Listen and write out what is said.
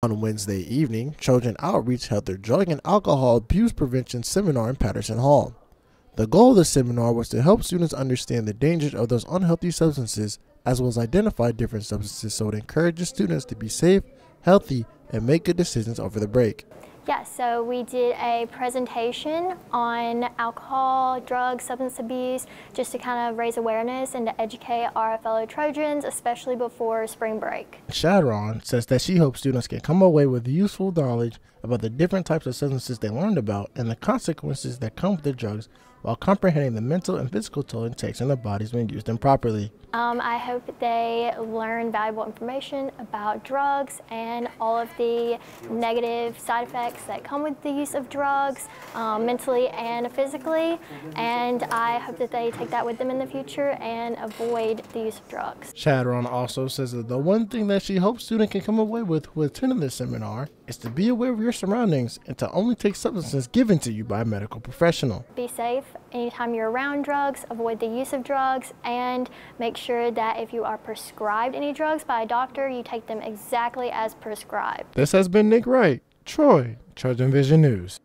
On Wednesday evening, Trojan Outreach held their drug and alcohol abuse prevention seminar in Patterson Hall. The goal of the seminar was to help students understand the dangers of those unhealthy substances as well as identify different substances so it encourages students to be safe, healthy, and make good decisions over the break. Yeah, so we did a presentation on alcohol, drugs, substance abuse, just to kind of raise awareness and to educate our fellow Trojans, especially before spring break. Shadron says that she hopes students can come away with useful knowledge about the different types of substances they learned about and the consequences that come with the drugs while comprehending the mental and physical toll it takes on their bodies when used improperly. Um, I hope they learn valuable information about drugs and all of the negative side effects that come with the use of drugs, um, mentally and physically. And I hope that they take that with them in the future and avoid the use of drugs. Shadron also says that the one thing that she hopes students can come away with who attending this seminar is to be aware of your surroundings and to only take substances given to you by a medical professional. Be safe anytime you're around drugs, avoid the use of drugs, and make sure that if you are prescribed any drugs by a doctor, you take them exactly as prescribed. This has been Nick Wright, Troy, Trojan Vision News.